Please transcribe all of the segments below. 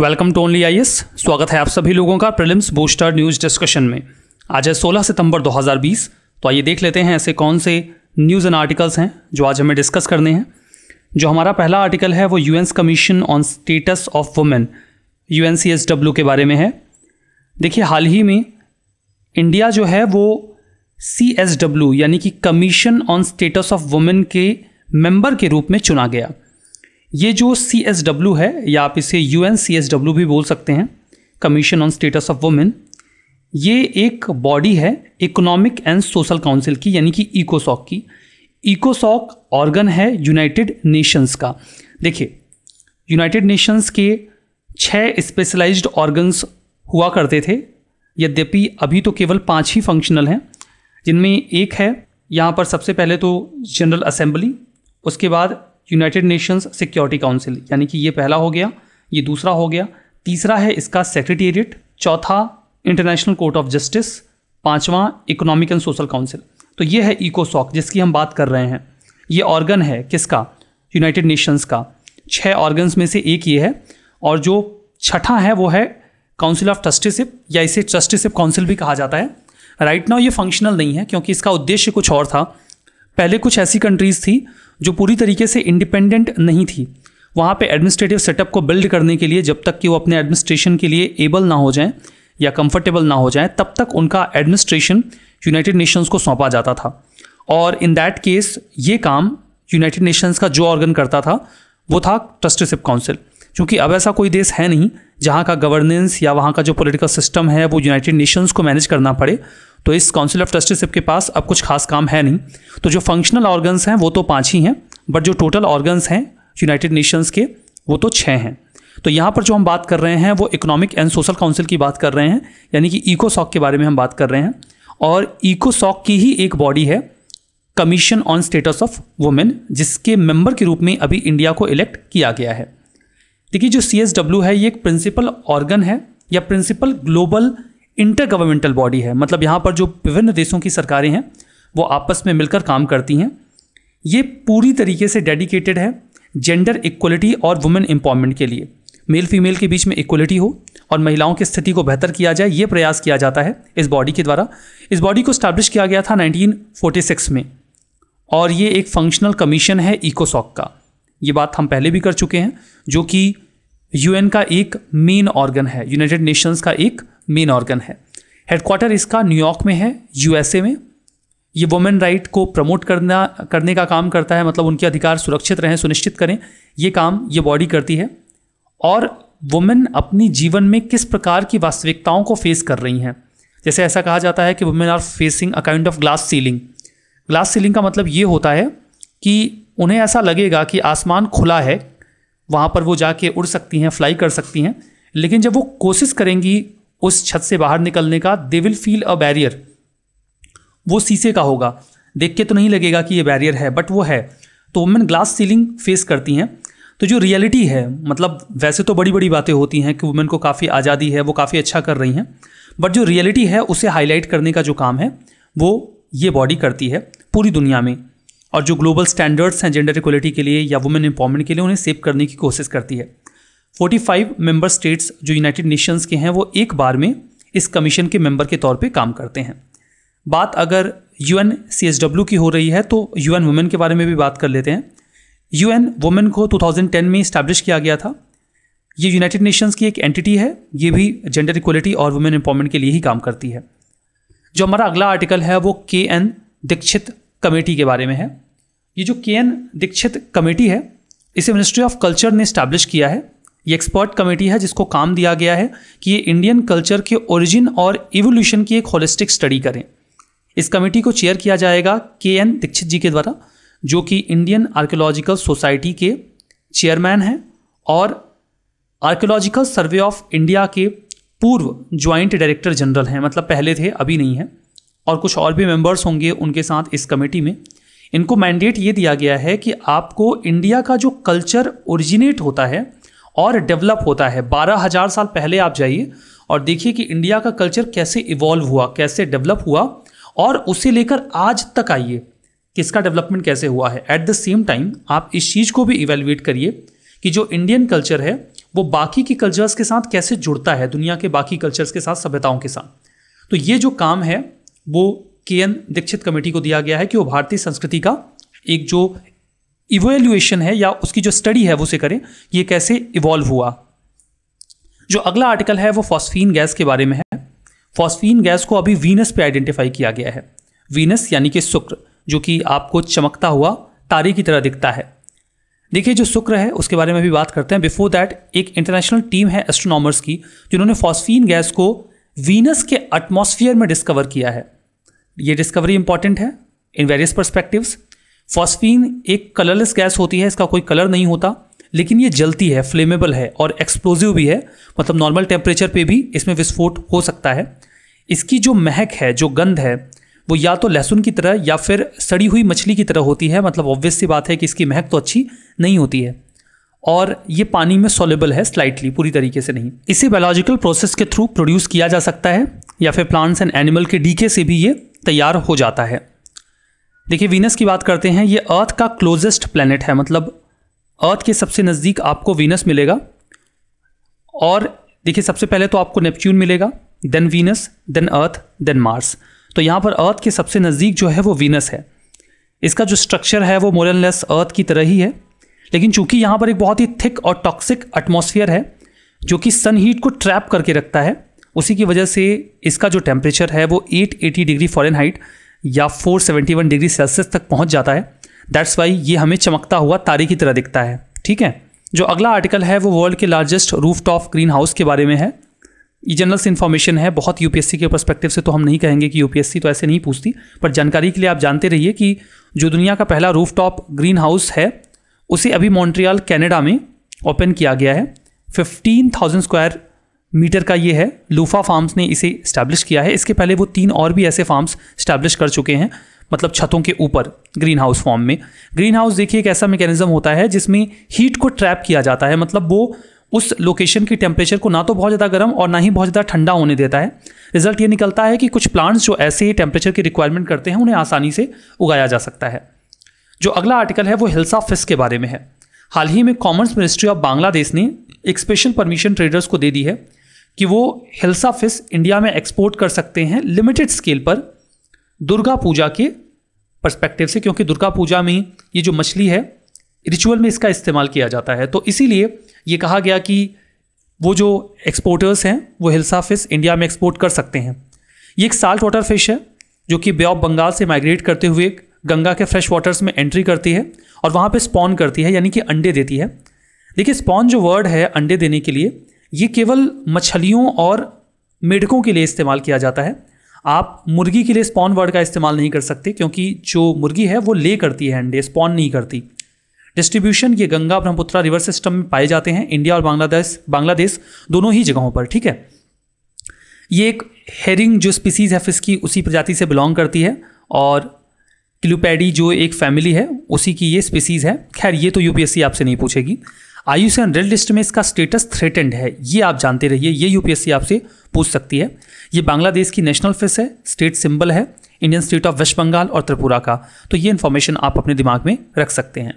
Welcome to only I स्वागत है आप सभी लोगों का प्रिलिम्स बूस्टर न्यूज़ डिस्कशन में। आज है 16 सितंबर 2020 तो आइए देख लेते हैं ऐसे कौन से न्यूज़ एंड आर्टिकल्स हैं जो आज हमें डिस्कस करने हैं। जो हमारा पहला आर्टिकल है वो UN commission on status of women UNCSW के बारे में है। देखिए, हाल ही में इंडिया जो है वो सी यानी कि commission on status of women के मेंबर के रूप में चुना गया। ये जो सी एस डब्ल्यू है, या आप इसे U N C S W भी बोल सकते हैं commission on status of women ये एक बॉडी है इकोनॉमिक एंड सोशल काउंसिल की, यानी कि इकोसॉक की। इकोसॉक ऑर्गन है यूनाइटेड नेशंस का। देखिए यूनाइटेड नेशंस के छः स्पेशलाइज्ड ऑर्गन्स हुआ करते थे, यद्यपि अभी तो केवल पाँच ही फंक्शनल हैं, जिनमें एक है, यहाँ पर सबसे पहले तो जनरल असेंबली उसके बाद यूनाइटेड नेशंस सिक्योरिटी काउंसिल, यानी कि ये पहला हो गया, ये दूसरा हो गया, तीसरा है इसका सेक्रेटेरिएट, चौथा इंटरनेशनल कोर्ट ऑफ़ जस्टिस, पांचवा इकोनॉमिक एंड सोशल काउंसिल। तो ये है इकोसॉक, जिसकी हम बात कर रहे हैं। ये ऑर्गन है किसका? यूनाइटेड नेशंस का। छः ऑर्गन्स में से एक ये है, और जो छठा है वो है काउंसिल ऑफ़ ट्रस्टीशिप या इसे ट्रस्टीशिप काउंसिल भी कहा जाता है। राइट right नाउ ये फंक्शनल नहीं है, क्योंकि इसका उद्देश्य कुछ और था। पहले कुछ ऐसी कंट्रीज़ थी जो पूरी तरीके से इंडिपेंडेंट नहीं थी। वहाँ पे एडमिनिस्ट्रेटिव सेटअप को बिल्ड करने के लिए, जब तक कि वो अपने एडमिनिस्ट्रेशन के लिए एबल ना हो जाएँ या कंफर्टेबल ना हो जाएँ, तब तक उनका एडमिनिस्ट्रेशन यूनाइटेड नेशंस को सौंपा जाता था। और इन दैट केस ये काम यूनाइटेड नेशंस का जो ऑर्गन करता था, वो था ट्रस्टीशिप काउंसिल क्योंकि अब ऐसा कोई देश है नहीं जहाँ का गवर्नेंस या वहाँ का जो पॉलिटिकल सिस्टम है, वो यूनाइटेड नेशंस को मैनेज करना पड़े। तो इस काउंसिल ऑफ़ ट्रस्टीशिप के पास अब कुछ खास काम है नहीं। तो जो फंक्शनल ऑर्गन्स हैं, वो तो पाँच ही हैं बट जो टोटल ऑर्गन्स हैं यूनाइटेड नेशंस के, वो तो छः हैं। तो यहाँ पर जो हम बात कर रहे हैं, वो इकोनॉमिक एंड सोशल काउंसिल की बात कर रहे हैं, यानी कि इकोसॉक के बारे में हम बात कर रहे हैं, और इकोसॉक की ही एक बॉडी है commission on status of women जिसके मेंबर के रूप में अभी इंडिया को इलेक्ट किया गया है। देखिए, जो सीएसडब्ल्यू है, ये एक प्रिंसिपल ऑर्गन है, या principal global intergovernmental body है। मतलब यहाँ पर जो विभिन्न देशों की सरकारें हैं, वो आपस में मिलकर काम करती हैं। ये पूरी तरीके से डेडिकेटेड है जेंडर इक्वलिटी और वुमेन एम्पावरमेंट के लिए। मेल फीमेल के बीच में इक्वलिटी हो और महिलाओं की स्थिति को बेहतर किया जाए, ये प्रयास किया जाता है इस बॉडी के द्वारा। इस बॉडी को स्टैब्लिश किया गया था 1946 में और ये एक फंक्शनल कमीशन है इकोसॉक का। ये बात हम पहले भी कर चुके हैं, जो कि यूएन का एक मेन ऑर्गन है यूनाइटेड नेशंस का एक मेन ऑर्गन है। हेडक्वार्टर इसका न्यूयॉर्क में है यूएसए में। ये वुमेन राइट को प्रमोट करना, करने का काम करता है मतलब उनके अधिकार सुरक्षित रहें, सुनिश्चित करें, ये काम, ये बॉडी करती है। और वुमेन अपनी जीवन में किस प्रकार की वास्तविकताओं को फेस कर रही हैं। जैसे ऐसा कहा जाता है कि women are facing a kind of glass ceiling glass ceiling का मतलब ये होता है कि उन्हें ऐसा लगेगा कि आसमान खुला है, वहाँ पर वो जाके उड़ सकती हैं फ्लाई कर सकती हैं, लेकिन जब वो कोशिश करेंगी उस छत से बाहर निकलने का they will feel a barrier वो शीशे का होगा। देख के तो नहीं लगेगा कि ये बैरियर है बट वो है। तो वुमेन ग्लास सीलिंग फेस करती हैं। तो जो रियलिटी है मतलब वैसे तो बड़ी बड़ी बातें होती हैं कि वुमेन को काफ़ी आज़ादी है, वो काफ़ी अच्छा कर रही हैं। बट जो रियलिटी है, उसे हाईलाइट करने का जो काम है, वो ये बॉडी करती है, पूरी दुनिया में। और जो ग्लोबल स्टैंडर्ड्स हैं जेंडर इक्वलिटी के लिए या वुमेन एम्पावरमेंट के लिए, उन्हें सेव करने की कोशिश करती है। 45 मेंबर स्टेट्स जो यूनाइटेड नेशंस के हैं, वो एक बार में इस कमीशन के मेंबर के तौर पे काम करते हैं। बात अगर यू एन की हो रही है तो यू एन वुमेन के बारे में भी बात कर लेते हैं। यू एन वुमेन को 2010 में इस्टेब्लिश किया गया था। ये यूनाइटेड नेशंस की एक एंटिटी है, ये भी जेंडर इक्वलिटी और वुमेन एम्पावरमेंट के लिए ही काम करती है। जो हमारा अगला आर्टिकल है, वो के एन दीक्षित कमेटी के बारे में है। ये जो के एन दीक्षित कमेटी है, इसे मिनिस्ट्री ऑफ़ कल्चर ने इस्टेब्लिश किया है। ये एक्सपर्ट कमेटी है जिसको काम दिया गया है कि ये इंडियन कल्चर के ओरिजिन और इवोल्यूशन की एक होलिस्टिक स्टडी करें। इस कमेटी को चेयर किया जाएगा के एन दीक्षित जी के द्वारा, जो कि इंडियन आर्कियोलॉजिकल सोसाइटी के चेयरमैन हैं और आर्कियोलॉजिकल सर्वे ऑफ़ इंडिया के पूर्व ज्वाइंट डायरेक्टर जनरल हैं। मतलब पहले थे, अभी नहीं हैं। और कुछ और भी मेंबर्स होंगे उनके साथ इस कमेटी में। इनको मैंडेट ये दिया गया है कि आपको इंडिया का जो कल्चर ओरिजिनेट होता है और डेवलप होता है। बारह हज़ार साल पहले आप जाइए और देखिए कि इंडिया का कल्चर कैसे इवॉल्व हुआ, कैसे डेवलप हुआ और उसे लेकर आज तक आइए। किसका डेवलपमेंट कैसे हुआ है? एट द सेम टाइम आप इस चीज़ को भी इवेल्युएट करिए कि जो इंडियन कल्चर है, वो बाकी की कल्चर्स के साथ कैसे जुड़ता है, दुनिया के बाकी कल्चर्स के साथ, सभ्यताओं के साथ। तो ये जो काम है, वो के एन दीक्षित कमेटी को दिया गया है कि वो भारतीय संस्कृति का एक जो इवेल्युएशन है या उसकी जो स्टडी है वो उसे करें, ये कैसे इवॉल्व हुआ। जो अगला आर्टिकल है वो फॉस्फीन गैस के बारे में है। फॉस्फीन गैस को अभी वीनस पे आइडेंटिफाई किया गया है। वीनस यानी कि शुक्र, जो कि आपको चमकता हुआ तारे की तरह दिखता है। देखिए जो शुक्र है, उसके बारे में भी बात करते हैं। बिफोर दैट एक इंटरनेशनल टीम है एस्ट्रोनॉमर्स की, जिन्होंने फॉस्फीन गैस को वीनस के एटमॉस्फियर में डिस्कवर किया है। ये डिस्कवरी इंपॉर्टेंट है इन वेरियस परस्पेक्टिव्स फॉस्फीन एक कलरलेस गैस होती है, इसका कोई कलर नहीं होता, लेकिन ये जलती है फ्लेमेबल है और एक्सप्लोजिव भी है मतलब नॉर्मल टेम्परेचर पे भी इसमें विस्फोट हो सकता है। इसकी जो महक है, जो गंध है, वो या तो लहसुन की तरह या फिर सड़ी हुई मछली की तरह होती है मतलब ऑब्वियस सी बात है कि इसकी महक तो अच्छी नहीं होती है। और ये पानी में सोलेबल है स्लाइटली पूरी तरीके से नहीं। इसे बायोलॉजिकल प्रोसेस के थ्रू प्रोड्यूस किया जा सकता है, या फिर प्लांट्स एंड एनिमल के डीके से भी ये तैयार हो जाता है। देखिए, वीनस की बात करते हैं, ये अर्थ का क्लोजेस्ट प्लेनेट है मतलब अर्थ के सबसे नज़दीक आपको वीनस मिलेगा। और देखिए, सबसे पहले तो आपको नेपच्यून मिलेगा then Venus then Earth then Mars तो यहाँ पर अर्थ के सबसे नज़दीक जो है, वो वीनस है। इसका जो स्ट्रक्चर है, वो मोरलेस अर्थ की तरह ही है। लेकिन चूँकि यहाँ पर एक बहुत ही थिक और टॉक्सिक एटमॉस्फेयर है, जो कि सन हीट को ट्रैप करके रखता है, उसी की वजह से इसका जो टेम्परेचर है, वो 880 डिग्री फॉरन हाइट या 471 डिग्री सेल्सियस तक पहुँच जाता है। दैट्स वाई ये हमें चमकता हुआ तारे की तरह दिखता है। ठीक है? जो अगला आर्टिकल है, वो वर्ल्ड के largest roof top green house के बारे में है। ये जनरल से इन्फॉर्मेशन है, बहुत यूपीएससी के परस्पेक्टिव से तो हम नहीं कहेंगे कि यूपीएससी तो ऐसे नहीं पूछती, पर जानकारी के लिए आप जानते रहिए कि जो दुनिया का पहला रूफ टॉप ग्रीन हाउस है, उसे अभी मॉन्ट्रियल कैनेडा में ओपन किया गया है। फिफ्टीन थाउज़ेंड स्क्वायर मीटर का ये है। लूफा फार्म्स ने इसे इस्टेब्लिश किया है। इसके पहले वो तीन और भी ऐसे फार्म्स इस्टेब्लिश कर चुके हैं मतलब छतों के ऊपर ग्रीन हाउस फॉर्म में। ग्रीन हाउस देखिए एक ऐसा मैकेनिज्म होता है जिसमें हीट को ट्रैप किया जाता है। मतलब वो उस लोकेशन की टेम्परेचर को ना तो बहुत ज़्यादा गर्म और ना ही बहुत ज़्यादा ठंडा होने देता है। रिज़ल्ट ये निकलता है कि कुछ प्लांट्स जो ऐसे ही टेम्परेचर की रिक्वायरमेंट करते हैं, उन्हें आसानी से उगाया जा सकता है। जो अगला आर्टिकल है वो हिल्सा फिस के बारे में है। हाल ही में कॉमर्स मिनिस्ट्री ऑफ़ बांग्लादेश ने एक स्पेशल परमिशन ट्रेडर्स को दे दी है। कि वो हिल्सा फ़िश इंडिया में एक्सपोर्ट कर सकते हैं लिमिटेड स्केल पर दुर्गा पूजा के पर्सपेक्टिव से, क्योंकि दुर्गा पूजा में ये जो मछली है रिचुअल में इसका इस्तेमाल किया जाता है। तो इसीलिए ये कहा गया कि वो जो एक्सपोर्टर्स हैं, वो हिल्सा फ़िश इंडिया में एक्सपोर्ट कर सकते हैं। ये एक साल्ट वाटर फ़िश है, जो कि बे ऑफ़ बंगाल से माइग्रेट करते हुए गंगा के फ्रेश वाटर्स में एंट्री करती है और वहाँ पे स्पॉन करती है, यानी कि अंडे देती है। देखिए स्पॉन जो वर्ड है अंडे देने के लिए ये केवल मछलियों और मेढकों के लिए इस्तेमाल किया जाता है। आप मुर्गी के लिए स्पॉन वर्ड का इस्तेमाल नहीं कर सकते, क्योंकि जो मुर्गी है वो ले करती है अंडे स्पॉन नहीं करती। डिस्ट्रीब्यूशन ये गंगा, ब्रह्मपुत्रा रिवर सिस्टम में पाए जाते हैं। इंडिया और बांग्लादेश बांग्लादेश दोनों ही जगहों पर, ठीक है? ये एक हेरिंग जो स्पीसीज़ है फ़िश की, उसी प्रजाति से बिलोंग करती है और क्लूपैडी जो एक फैमिली है, उसी की ये स्पीसीज़ है। खैर, ये तो यूपीएससी आपसे नहीं पूछेगी। आयुष्मान रेड लिस्ट में इसका स्टेटस थ्रेटेंड है? ये आप जानते रहिए, ये यूपीएससी आपसे पूछ सकती है। ये बांग्लादेश की नेशनल फ़िश है स्टेट सिंबल है Indian state of West Bengal और त्रिपुरा का। तो ये इन्फॉर्मेशन आप अपने दिमाग में रख सकते हैं।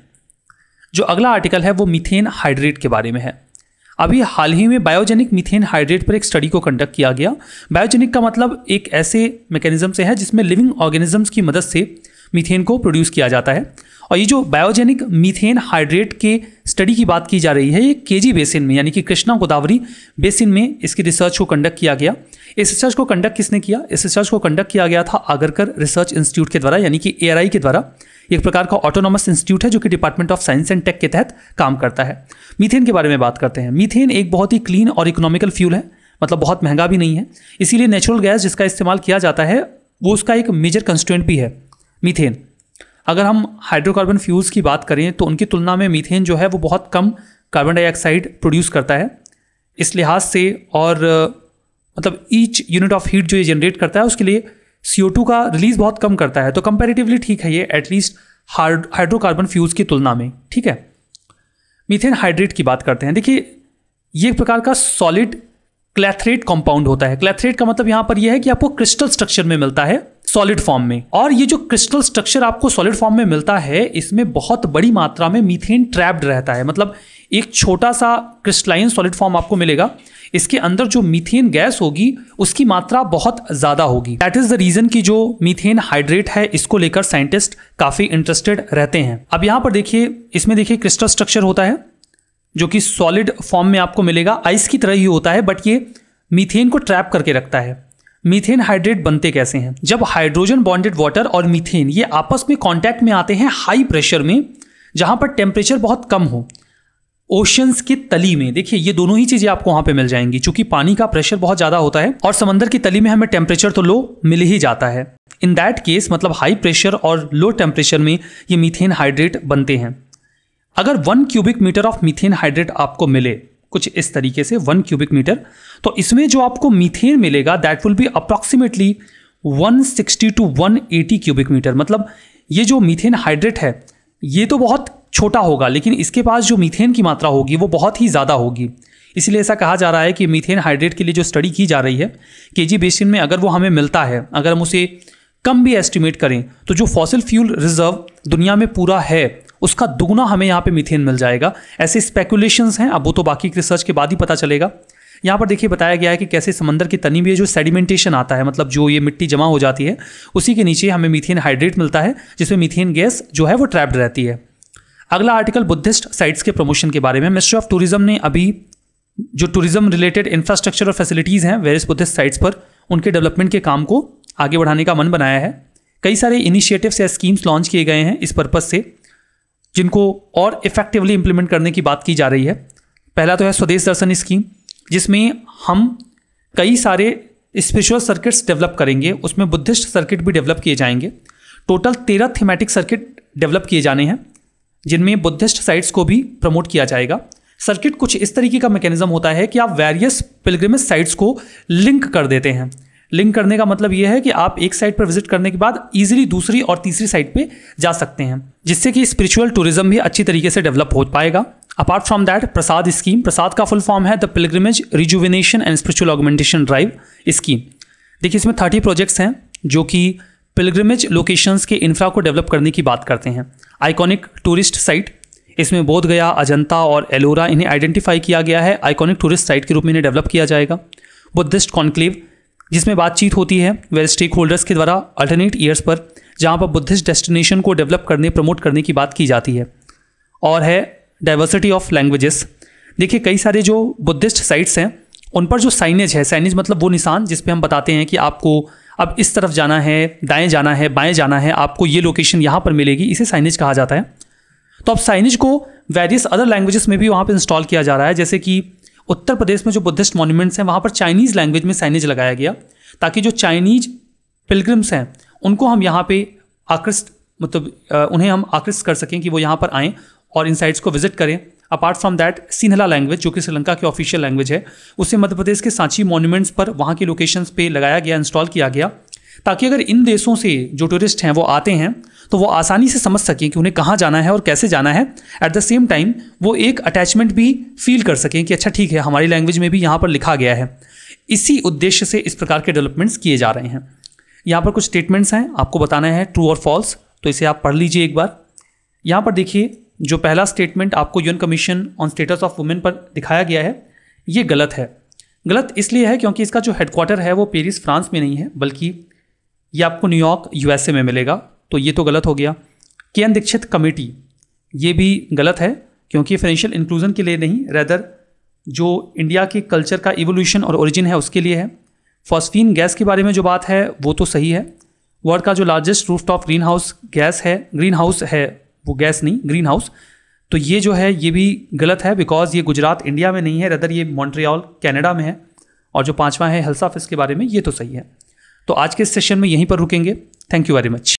जो अगला आर्टिकल है, वो मीथेन हाइड्रेट के बारे में है। अभी हाल ही में बायोजेनिक मीथेन हाइड्रेट पर एक स्टडी को कंडक्ट किया गया। बायोजेनिक का मतलब एक ऐसे मैकेनिज्म से है, जिसमें लिविंग ऑर्गेनिजम्स की मदद से मीथेन को प्रोड्यूस किया जाता है। और ये जो बायोजेनिक मीथेन हाइड्रेट के स्टडी की बात की जा रही है, ये केजी बेसिन में, यानी कि कृष्णा गोदावरी बेसिन में इसकी रिसर्च को कंडक्ट किया गया। इस रिसर्च को कंडक्ट किसने किया? इस रिसर्च को कंडक्ट किया गया था आगरकर रिसर्च इंस्टीट्यूट के द्वारा, यानी कि ए के द्वारा। एक प्रकार का ऑटोनॉमस इंस्टीट्यूट है, जो कि department of science and tech के तहत काम करता है। मीथेन के बारे में बात करते हैं। मीथेन एक बहुत ही क्लीन और इकोनॉमिकल फ्यूल है मतलब बहुत महँगा भी नहीं है। इसीलिए नेचुरल गैस जिसका इस्तेमाल किया जाता है, वो उसका एक मेजर कंस्टेंट भी है मीथेन अगर हम हाइड्रोकार्बन फ्यूल्स की बात करें तो उनकी तुलना में मीथेन जो है, वो बहुत कम कार्बन डाइऑक्साइड प्रोड्यूस करता है। इस लिहाज से और मतलब ईच यूनिट ऑफ़ हीट जो ये जनरेट करता है, उसके लिए सी का रिलीज़ बहुत कम करता है। तो कंपेरेटिवली ठीक है ये एटलीस्ट हाइड्रोकार्बन फ्यूल्स की तुलना में, ठीक है? मीथेन हाइड्रेट की बात करते हैं। देखिए, ये एक प्रकार का सॉलिड क्लैथरेट कंपाउंड होता है। क्लैथरेट का मतलब यहाँ पर यह है कि आपको क्रिस्टल स्ट्रक्चर में मिलता है सॉलिड फॉर्म में। और ये जो क्रिस्टल स्ट्रक्चर आपको सॉलिड फॉर्म में मिलता है, इसमें बहुत बड़ी मात्रा में मीथेन ट्रैप्ड रहता है। मतलब एक छोटा सा क्रिस्टलाइन सॉलिड फॉर्म आपको मिलेगा। इसके अंदर जो मीथेन गैस होगी, उसकी मात्रा बहुत ज़्यादा होगी। दैट इज़ द रीज़न कि जो मीथेन हाइड्रेट है, इसको लेकर साइंटिस्ट काफ़ी इंटरेस्टेड रहते हैं। अब यहाँ पर देखिए, इसमें देखिए क्रिस्टल स्ट्रक्चर होता है। जो कि सॉलिड फॉर्म में आपको मिलेगा। आइस की तरह ही होता है बट ये मीथेन को ट्रैप करके रखता है। मीथेन हाइड्रेट बनते कैसे हैं? जब हाइड्रोजन बॉन्डेड वाटर और मीथेन ये आपस में कांटेक्ट में आते हैं हाई प्रेशर में, जहाँ पर टेम्परेचर बहुत कम हो। ओशंस की तली में, देखिए, ये दोनों ही चीज़ें आपको वहाँ पे मिल जाएँगी क्योंकि पानी का प्रेशर बहुत ज़्यादा होता है और समंदर की तली में हमें टेम्परेचर तो लो, मिल ही जाता है। इन दैट केस मतलब हाई प्रेशर और लो टेम्परेचर में ये मीथेन हाइड्रेट बनते हैं। अगर one cubic metre of methane hydrate आपको मिले, कुछ इस तरीके से वन क्यूबिक मीटर तो इसमें जो आपको मीथेन मिलेगा that will be approximately 160 to 180 cubic metre मतलब ये जो मीथेन हाइड्रेट है, ये तो बहुत छोटा होगा, लेकिन इसके पास जो मीथेन की मात्रा होगी, वो बहुत ही ज़्यादा होगी। इसलिए ऐसा कहा जा रहा है कि मीथेन हाइड्रेट के लिए जो स्टडी की जा रही है के जी बेसिन में अगर वो हमें मिलता है, अगर हम उसे कम भी एस्टिमेट करें तो जो फॉसिल फ्यूल रिज़र्व दुनिया में पूरा है उसका दुगना हमें यहाँ पे मीथेन मिल जाएगा। ऐसे स्पेकुलेशंस हैं, अब वो तो बाकी रिसर्च के बाद ही पता चलेगा। यहाँ पर देखिए बताया गया है कि कैसे समंदर की तनी में जो सेडिमेंटेशन आता है मतलब जो ये मिट्टी जमा हो जाती है, उसी के नीचे हमें मीथेन हाइड्रेट मिलता है, जिसमें मीथेन गैस जो है वो ट्रैप्ड रहती है। अगला आर्टिकल बुद्धिस्ट साइट्स के प्रमोशन के बारे में। मिनिस्ट्री ऑफ़ टूरिज़्म ने अभी जो टूरिज़्म रिलेटेड इंफ्रास्ट्रक्चर और फैसिलिटीज़ हैं वेरियस बुद्धिस्ट साइट्स पर उनके डेवलपमेंट के काम को आगे बढ़ाने का मन बनाया है। कई सारे इनिशिएटिव्स या स्कीम्स लॉन्च किए गए हैं इस पर्पज़ से। जिनको और इफेक्टिवली इम्प्लीमेंट करने की बात की जा रही है। पहला तो है स्वदेश दर्शन स्कीम, जिसमें हम कई सारे स्पिरिचुअल सर्किट्स डेवलप करेंगे, उसमें बुद्धिस्ट सर्किट भी डेवलप किए जाएँगे। टोटल तेरह थीमेटिक सर्किट डेवलप किए जाने हैं, जिनमें बुद्धिस्ट साइट्स को भी प्रमोट किया जाएगा। सर्किट कुछ इस तरीके का मैकेनिज्म होता है कि आप वेरियस पिलग्रिमेज साइट्स को लिंक कर देते हैं। लिंक करने का मतलब यह है कि आप एक साइट पर विज़िट करने के बाद इजीली दूसरी और तीसरी साइट पे जा सकते हैं, जिससे कि स्पिरिचुअल टूरिज़्म भी अच्छी तरीके से डेवलप हो पाएगा। Apart from that Prasad scheme Prasad का फुल फॉर्म है the pilgrimage rejuvenation and spiritual augmentation drive scheme देखिए, इसमें थर्टी प्रोजेक्ट्स हैं, जो कि पिलग्रिमेज लोकेशंस के इंफ्रा को डेवलप करने की बात करते हैं। आइकॉनिक टूरिस्ट साइट इसमें बोध गया, अजंता और एलोरा इन्हें आइडेंटिफाई किया गया है। आइकॉनिक टूरिस्ट साइट के रूप में इन्हें डेवलप किया जाएगा। बुद्धिस्ट कॉन्क्लेव जिसमें बातचीत होती है वेल स्टेक होल्डर्स के द्वारा अल्टरनेट ईयर्स पर, जहाँ पर बुद्धिस्ट डेस्टिनेशन को डेवलप करने, प्रमोट करने की बात की जाती है। और है डाइवर्सिटी ऑफ़ लैंग्वेजेस देखिए, कई सारे जो बुद्धिस्ट साइट्स हैं, उन पर जो साइनेज है साइनेज मतलब वो निशान जिस पे हम बताते हैं कि आपको अब इस तरफ़ जाना है, दाएँ जाना है, बाएँ जाना है, आपको ये लोकेशन यहाँ पर मिलेगी, इसे साइनेज कहा जाता है। तो अब साइनेज को वेरियस अदर लैंग्वेजेस में भी वहाँ पर इंस्टॉल किया जा रहा है, जैसे कि उत्तर प्रदेश में जो बुद्धिस्ट मॉन्यूमेंट्स हैं, वहाँ पर चाइनीज़ लैंग्वेज में साइनेज लगाया गया, ताकि जो चाइनीज़ पिलग्रिम्स हैं, उनको हम यहाँ पे आकृष्ट मतलब उन्हें हम आकृष्ट कर सकें कि वो यहाँ पर आएँ और इन साइट्स को विज़िट करें। Apart from that Sinhala language जो कि श्रीलंका की ऑफिशियल लैंग्वेज है, उसे मध्य प्रदेश के सांची मॉन्यूमेंट्स पर वहाँ के लोकेशंस पे लगाया गया इंस्टॉल किया गया। ताकि अगर इन देशों से जो टूरिस्ट हैं वो आते हैं तो वो आसानी से समझ सकें कि उन्हें कहाँ जाना है और कैसे जाना है। एट द सेम टाइम वो एक अटैचमेंट भी फील कर सकें कि अच्छा ठीक है, हमारी लैंग्वेज में भी यहाँ पर लिखा गया है। इसी उद्देश्य से इस प्रकार के डेवलपमेंट्स किए जा रहे हैं। यहाँ पर कुछ स्टेटमेंट्स हैं, आपको बताना है ट्रू और फॉल्स तो इसे आप पढ़ लीजिए एक बार। यहाँ पर देखिए, जो पहला स्टेटमेंट आपको UN commission on status of women पर दिखाया गया है, ये गलत है। गलत इसलिए है क्योंकि इसका जो हेडक्वार्टर है वो पेरिस फ्रांस में नहीं है, बल्कि ये आपको न्यूयॉर्क यूएसए में मिलेगा। तो ये तो गलत हो गया। के एन दीक्षित कमेटी, ये भी गलत है, क्योंकि फाइनेंशियल इंक्लूजन के लिए नहीं रेदर जो इंडिया के कल्चर का इवोल्यूशन और ओरिजिन है, उसके लिए है। फॉस्फीन गैस के बारे में जो बात है, वो तो सही है। वर्ल्ड का जो largest roof top green house gas है ग्रीन हाउस है, वो गैस नहीं ग्रीन हाउस तो ये जो है, ये भी गलत है बिकॉज़ ये गुजरात इंडिया में नहीं है रदर ये मॉन्ट्रियल कनाडा में है। और जो पांचवा है हेल्थ ऑफ़िस के बारे में, ये तो सही है। तो आज के सेशन में यहीं पर रुकेंगे। Thank you very much